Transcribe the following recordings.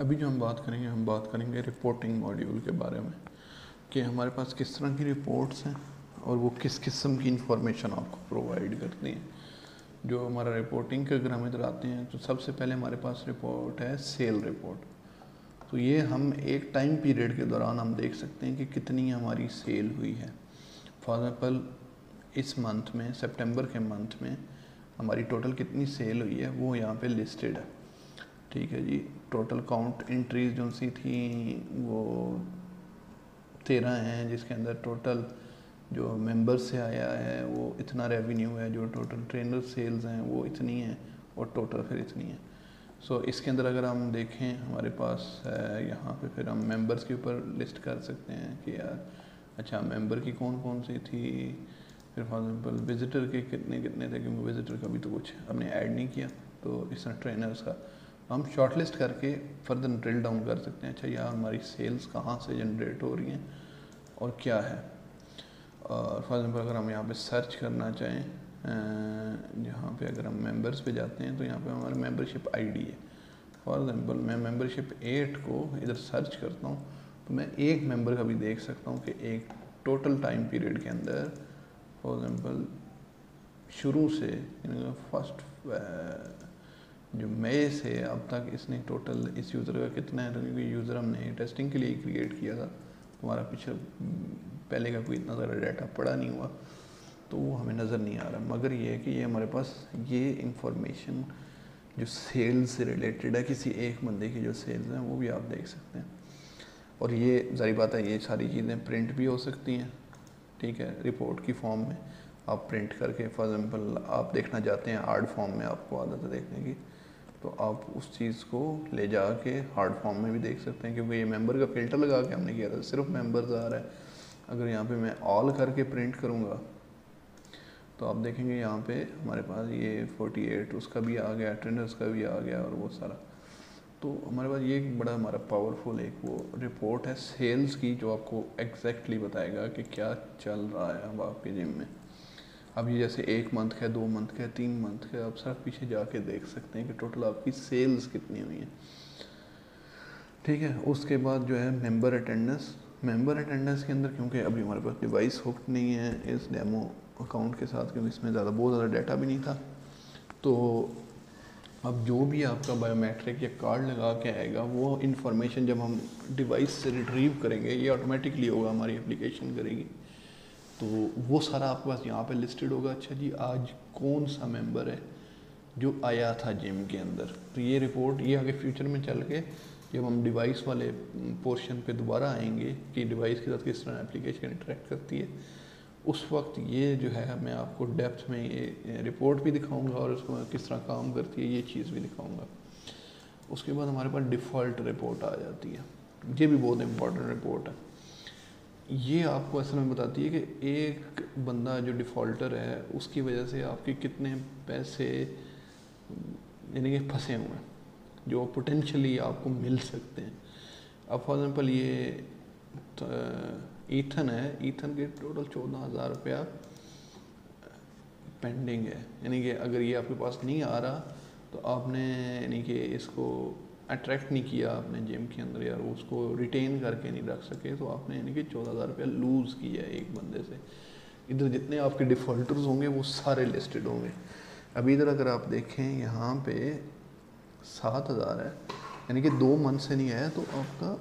अभी जो हम बात करेंगे, हम बात करेंगे रिपोर्टिंग मॉड्यूल के बारे में, कि हमारे पास किस तरह की रिपोर्ट्स हैं और वो किस किस्म की इंफॉर्मेशन आपको प्रोवाइड करती हैं। जो हमारा रिपोर्टिंग के अगर हम इधर आते हैं तो सबसे पहले हमारे पास रिपोर्ट है सेल रिपोर्ट तो ये हम एक टाइम पीरियड के दौरान हम देख सकते हैं कि कितनी हमारी सेल हुई है। फॉर एग्ज़ाम्पल इस मंथ में सितंबर के मंथ में हमारी टोटल कितनी सेल हुई है, वो यहाँ पे लिस्टेड है। ठीक है जी? टोटल काउंट एंट्रीज जो सी थी वो तेरह हैं जिसके अंदर टोटल जो मेंबर से आया है वो इतना रेवेन्यू है जो टोटल ट्रेनर सेल्स हैं वो इतनी है और टोटल फिर इतनी है। सो so, इसके अंदर अगर हम देखें हमारे पास है यहाँ पे फिर हम मेंबर्स के ऊपर लिस्ट कर सकते हैं कि यार अच्छा मेंबर की कौन कौन सी थी? फिर फॉर एग्जांपल विज़िटर के कितने कितने थे क्योंकि विज़िटर का भी तो कुछ हमने ऐड नहीं किया तो इस तरह ट्रेनर्स का हम शॉर्ट लिस्ट करके फर्दर ड्रिल डाउन कर सकते हैं। अच्छा यार हमारी सेल्स कहाँ से जनरेट हो रही हैं और क्या है? और फॉर एग्ज़ाम्पल अगर हम यहाँ पे सर्च करना चाहें जहाँ पे अगर हम मेंबर्स पे जाते हैं तो यहाँ पे हमारा मेंबरशिप आईडी है। फॉर एग्ज़ाम्पल मैं मेंबरशिप एट को इधर सर्च करता हूँ तो मैं एक मेंबर का भी देख सकता हूँ कि एक टोटल टाइम पीरियड के अंदर फॉर एग्ज़ाम्पल शुरू से फ़र्स्ट जो मई से अब तक इसने टोटल इस यूज़र का कितना है तो क्योंकि यूज़र हमने टेस्टिंग के लिए क्रिएट किया था, हमारा पीछे पहले का कोई इतना ज़्यादा डाटा पड़ा नहीं हुआ तो वो हमें नज़र नहीं आ रहा। मगर ये है कि ये हमारे पास ये इंफॉर्मेशन जो सेल्स से रिलेटेड है, किसी एक बंदे की जो सेल्स हैं, वो भी आप देख सकते हैं। और ये जारी बात है, ये सारी चीज़ें प्रिंट भी हो सकती हैं, ठीक है रिपोर्ट की फॉर्म में। आप प्रिंट करके फॉर एग्ज़ाम्पल आप देखना चाहते हैं आर्ट फॉर्म में आपको आदत है देखने की तो आप उस चीज़ को ले जा के हार्ड फॉर्म में भी देख सकते हैं, क्योंकि ये मेंबर का फ़िल्टर लगा के हमने किया था, सिर्फ़ मेंबर्स आ रहा है। अगर यहाँ पे मैं ऑल करके प्रिंट करूँगा तो आप देखेंगे यहाँ पे हमारे पास ये 48 उसका भी आ गया ट्रेंडर्स का भी आ गया और वो सारा। तो हमारे पास ये बड़ा हमारा पावरफुल एक वो रिपोर्ट है सेल्स की, जो आपको एग्जैक्टली बताएगा कि क्या चल रहा है अब आपके जिम में। अब ये जैसे एक मंथ का, दो मंथ का, तीन मंथ का, आप सब पीछे जाके देख सकते हैं कि टोटल आपकी सेल्स कितनी हुई है। ठीक है, उसके बाद जो है मेंबर अटेंडेंस मेंबर अटेंडेंस के अंदर क्योंकि अभी हमारे पास डिवाइस हुक्ड नहीं है इस डेमो अकाउंट के साथ, क्योंकि इसमें ज़्यादा बहुत ज़्यादा डाटा भी नहीं था। तो अब जो भी आपका बायोमेट्रिक या कार्ड लगा के आएगा, वो इन्फॉर्मेशन जब हम डिवाइस से रिट्रीव करेंगे, ये ऑटोमेटिकली होगा, हमारी एप्लीकेशन करेगी। तो वो सारा आपके पास यहाँ पे लिस्टेड होगा। अच्छा जी, आज कौन सा मेंबर है जो आया था जिम के अंदर? तो ये रिपोर्ट ये आगे फ्यूचर में चल के जब हम डिवाइस वाले पोर्शन पे दोबारा आएँगे कि डिवाइस के साथ किस तरह एप्लीकेशन इंटरेक्ट करती है, उस वक्त ये जो है, मैं आपको डेप्थ में ये रिपोर्ट भी दिखाऊँगा और उसको किस तरह काम करती है, ये चीज़ भी दिखाऊँगा। उसके बाद हमारे पास डिफ़ॉल्ट रिपोर्ट आ जाती है। ये भी बहुत इम्पोर्टेंट रिपोर्ट है। ये आपको असल में बताती है कि एक बंदा जो डिफ़ॉल्टर है, उसकी वजह से आपके कितने पैसे, यानी कि फंसे हुए हैं, जो पोटेंशली आपको मिल सकते हैं। अब फॉर एग्ज़ाम्पल ये ईथन है। ईथन के टोटल चौदह हज़ार रुपया पेंडिंग है। यानी कि अगर ये आपके पास नहीं आ रहा तो आपने, यानी कि इसको अट्रैक्ट नहीं किया आपने जिम के अंदर यार, उसको रिटेन करके नहीं रख सके तो आपने यानी कि चौदह हज़ार रुपया लूज़ किया एक बंदे से। इधर जितने आपके डिफ़ॉल्टर्स होंगे, वो सारे लिस्टेड होंगे। अभी इधर अगर आप देखें, यहाँ पे सात हज़ार है, यानी कि दो मंथ से नहीं आया तो आपका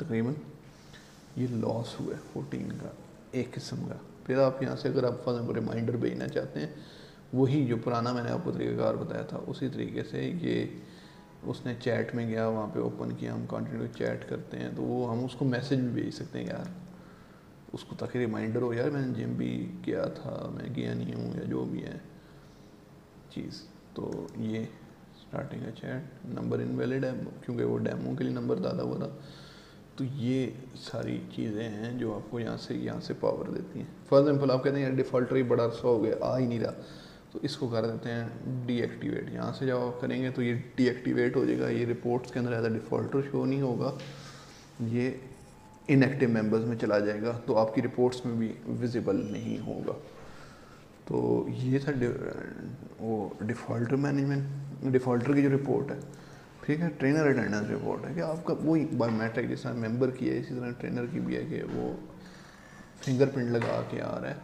तकरीबन ये लॉस हुआ है फोर्टीन का, एक किस्म का। फिर आप यहाँ से अगर आप फॉर रिमाइंडर भेजना चाहते हैं, वही जो पुराना मैंने आपको तरीक़ाकार बताया था, उसी तरीके से ये उसने चैट में गया, वहाँ पे ओपन किया, हम कंटिन्यू चैट करते हैं तो वो हम उसको मैसेज भी भेज सकते हैं, यार। उसको ताकि रिमाइंडर हो, यार, मैंने जिम भी किया था, मैं गया नहीं हूँ, या जो भी है, चीज़। तो ये स्टार्टिंग है चैट नंबर इनवैलिड है, क्योंकि वो डेमो के लिए नंबर डाला हुआ था। तो ये सारी चीज़ें हैं जो आपको यहाँ से यहाँ से पावर देती हैं। फॉर एग्ज़ाम्पल आप कहते हैं, यार डिफ़ॉल्टर ही बड़ा सा हो गया, आ ही नहीं रहा। तो इसको कर देते हैं डीएक्टिवेट यहाँ से आप करेंगे तो ये डीएक्टिवेट हो जाएगा। ये रिपोर्ट्स के अंदर एज डिफ़ॉल्टर शो नहीं होगा। ये इनएक्टिव मेंबर्स में चला जाएगा। तो आपकी रिपोर्ट्स में भी विजिबल नहीं होगा। तो ये था वो डिफ़ॉल्टर मैनेजमेंट डिफ़ॉल्टर की जो रिपोर्ट है, ठीक है ट्रेनर अटेंडेंस रिपोर्ट है कि आपका वही बायोमेट्रिक जिस तरह मेंबर की है, इसी तरह ट्रेनर की भी है कि वो फिंगरप्रिंट लगा के आ रहा है।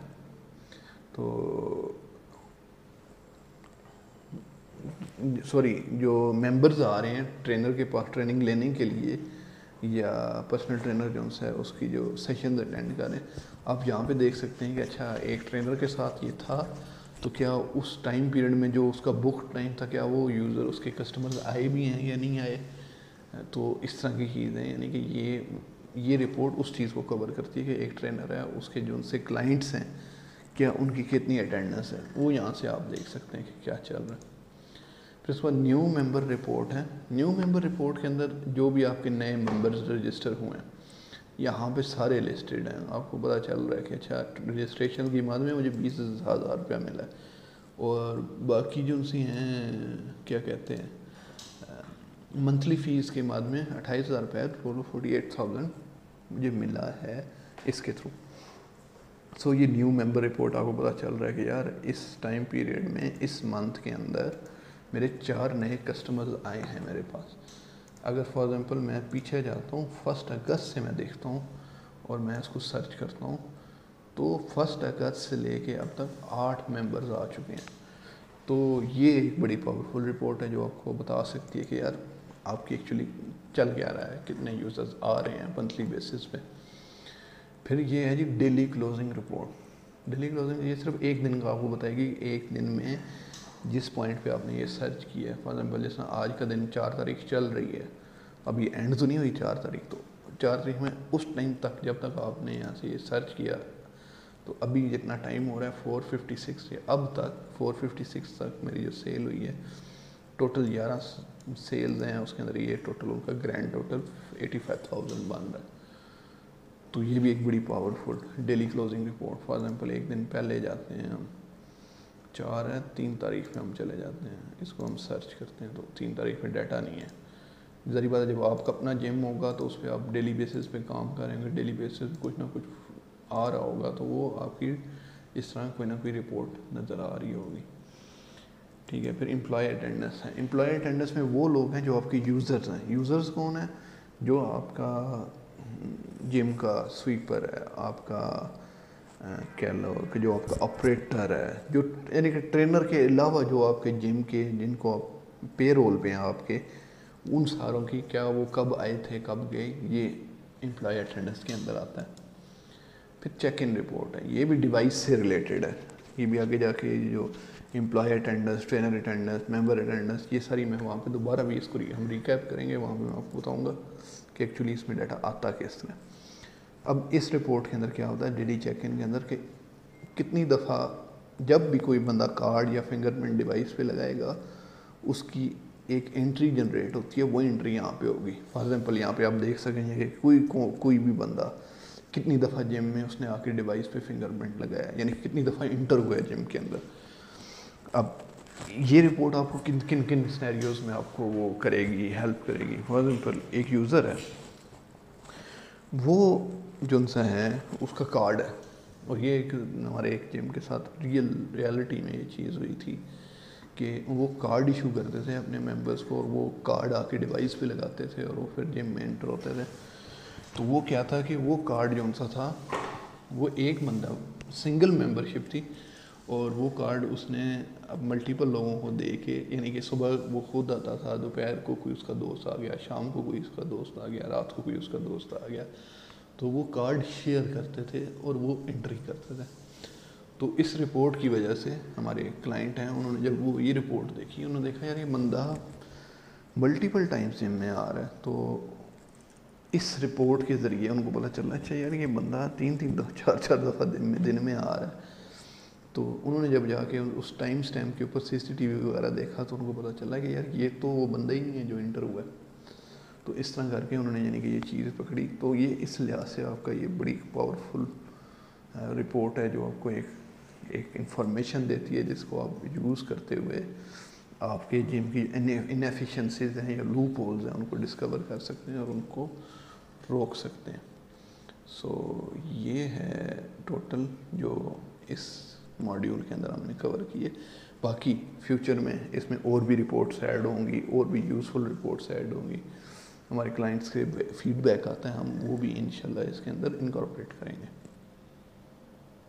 तो सॉरी जो मेंबर्स आ रहे हैं ट्रेनर के पास ट्रेनिंग लेने के लिए, या पर्सनल ट्रेनर जो है उसकी जो सेशन अटेंड करें आप यहाँ पे देख सकते हैं कि अच्छा एक ट्रेनर के साथ ये था तो क्या उस टाइम पीरियड में जो उसका बुक टाइम था, क्या वो यूज़र उसके कस्टमर्स आए भी हैं या नहीं आए? तो इस तरह की चीज़ें, यानी कि ये ये रिपोर्ट उस चीज़ को कवर करती है कि एक ट्रेनर है, उसके जो उनसे क्लाइंट्स हैं, क्या उनकी कितनी अटेंडेंस है? वो यहाँ से आप देख सकते हैं कि क्या चल रहा है। फिर उसके बाद न्यू मेंबर रिपोर्ट है। न्यू मेंबर रिपोर्ट के अंदर जो भी आपके नए मेंबर्स रजिस्टर हुए हैं यहाँ पे सारे लिस्टेड हैं। आपको पता चल रहा है कि अच्छा रजिस्ट्रेशन की मद में मुझे बीस हज़ार रुपया मिला है। और बाकी जो सी हैं क्या कहते हैं मंथली फ़ीस के मद में अट्ठाईस हज़ार रुपये फोर फोर्टी एट थाउज़ेंड मुझे मिला है इसके थ्रू सो so, ये न्यू मेंबर रिपोर्ट आपको पता चल रहा है कि यार इस टाइम पीरियड में इस मंथ के अंदर मेरे चार नए कस्टमर्स आए हैं मेरे पास। अगर फॉर एग्ज़ाम्पल मैं पीछे जाता हूँ फ़र्स्ट अगस्त से मैं देखता हूँ और मैं इसको सर्च करता हूँ तो फ़र्स्ट अगस्त से लेके अब तक आठ मेंबर्स आ चुके हैं। तो ये एक बड़ी पावरफुल रिपोर्ट है जो आपको बता सकती है कि यार, आपकी एक्चुअली चल क्या रहा है, कितने यूज़र्स आ रहे हैं मंथली बेसिस पे। फिर ये है जी daily closing report daily closing ये सिर्फ़ एक दिन का आपको बताएगी, एक दिन में जिस पॉइंट पे आपने ये सर्च किया है, फॉर एग्ज़ाम्पल जैसे आज का दिन चार तारीख चल रही है अब ये एंड तो नहीं हुई चार तारीख तो चार तारीख में उस टाइम तक जब तक आपने यहाँ से ये सर्च किया तो अभी जितना टाइम हो रहा है फोर फिफ्टी सिक्स से अब तक फोर फिफ्टी सिक्स तक मेरी जो सेल हुई है टोटल ग्यारह सेल्स हैं, उसके अंदर ये टोटल उनका grand total eighty five thousand बन रहा है। तो ये भी एक बड़ी powerful daily closing report for example एक दिन पहले जाते हैं हम चार है, तीन तारीख में हम चले जाते हैं। इसको हम सर्च करते हैं तो तीन तारीख में डाटा नहीं है। ज़री बात है, जब आपका अपना जिम होगा तो उस पर आप डेली बेसिस पे काम करेंगे। डेली बेसिस पे कुछ ना कुछ आ रहा होगा तो वो आपकी इस तरह कोई ना कोई रिपोर्ट नज़र आ रही होगी। ठीक है, फिर एम्प्लॉय अटेंडेंस है। एम्प्लॉय अटेंडेंस में वो लोग हैं जो आपके यूज़र्स हैं। यूज़र्स कौन है? जो आपका जिम का स्वीपर है, आपका कह लो कि जो आपका ऑपरेटर है, जो, यानी कि ट्रेनर के अलावा जो आपके जिम के, जिनको आप पे रोल पे हैं आपके, उन सारों की क्या वो कब आए थे, कब गए, ये एम्प्लॉय अटेंडेंस के अंदर आता है। फिर चेक इन रिपोर्ट है, ये भी डिवाइस से रिलेटेड है। ये भी आगे जाके जो employee attendance trainer attendance member attendance ये सारी मैं वहाँ पे दोबारा भी इसको हम रिकैप करेंगे, वहाँ पे मैं आपको बताऊँगा कि एक्चुअली इसमें डाटा आता किस तरह अब इस रिपोर्ट के अंदर क्या होता है? डेली चेक इन के अंदर कि कितनी दफ़ा जब भी कोई बंदा कार्ड या फिंगरप्रिंट डिवाइस पे लगाएगा उसकी एक एंट्री जनरेट होती है वो एंट्री यहाँ पे होगी। फॉर एग्जांपल यहाँ पे आप देख सकेंगे कि कोई को, कोई भी बंदा कितनी दफ़ा जिम में उसने आके डिवाइस पे फिंगरप्रिंट लगाया यानी कितनी दफ़ा इंटर हुआ है जिम के अंदर। अब ये रिपोर्ट आपको किन किन किन स्नैरियोज़ में आपको वो करेगी हेल्प करेगी? फॉर एग्ज़ाम्पल एक यूज़र है वो जो सा है, उसका कार्ड है। और ये एक हमारे एक जिम के साथ रियल रियलिटी में ये चीज़ हुई थी कि वो कार्ड इशू करते थे अपने मेंबर्स को और वो कार्ड आके डिवाइस पे लगाते थे और वो फिर जिम में एंटर होते थे। तो वो क्या था कि वो कार्ड जो सा था, वो एक बंदा सिंगल मेंबरशिप थी और वो कार्ड उसने अब मल्टीपल लोगों को दे के, यानी कि सुबह वो खुद आता था, दोपहर को कोई उसका दोस्त आ गया, शाम को कोई उसका दोस्त आ गया, रात को कोई उसका दोस्त आ गया। तो वो कार्ड शेयर करते थे और वो एंट्री करते थे। तो इस रिपोर्ट की वजह से हमारे क्लाइंट हैं, उन्होंने जब वो ये रिपोर्ट देखी, उन्होंने देखा, यार, ये बंदा मल्टीपल टाइम्स जिम में आ रहा है। तो इस रिपोर्ट के ज़रिए उनको पता चल अच्छा यार, ये बंदा तीन तीन दफ़ा चार चार दफ़ा दिन में दिन में आ रहा है। तो उन्होंने जब जाके उस टाइम स्टैम्प के ऊपर सीसीटीवी वगैरह देखा तो उनको पता चला कि, यार, ये तो वो बंदा ही नहीं है जो इंटर हुआ है तो इस तरह करके उन्होंने यानी कि ये चीज़ पकड़ी। तो ये इस लिहाज से आपका ये बड़ी पावरफुल रिपोर्ट है जो आपको एक एक इंफॉर्मेशन देती है जिसको आप यूज़ करते हुए आपके जिम की इनएफिशिएंसीज हैं या लूप होल्स हैं उनको डिस्कवर कर सकते हैं और उनको रोक सकते हैं। सो so, ये है टोटल जो इस मॉड्यूल के अंदर हमने कवर किए बाकी फ्यूचर में इसमें और भी रिपोर्ट्स ऐड होंगी और भी यूज़फुल रिपोर्ट्स ऐड होंगी। हमारे क्लाइंट्स के फीडबैक आते हैं हम वो भी इनशाला इसके अंदर इनकॉर्पोरेट करेंगे।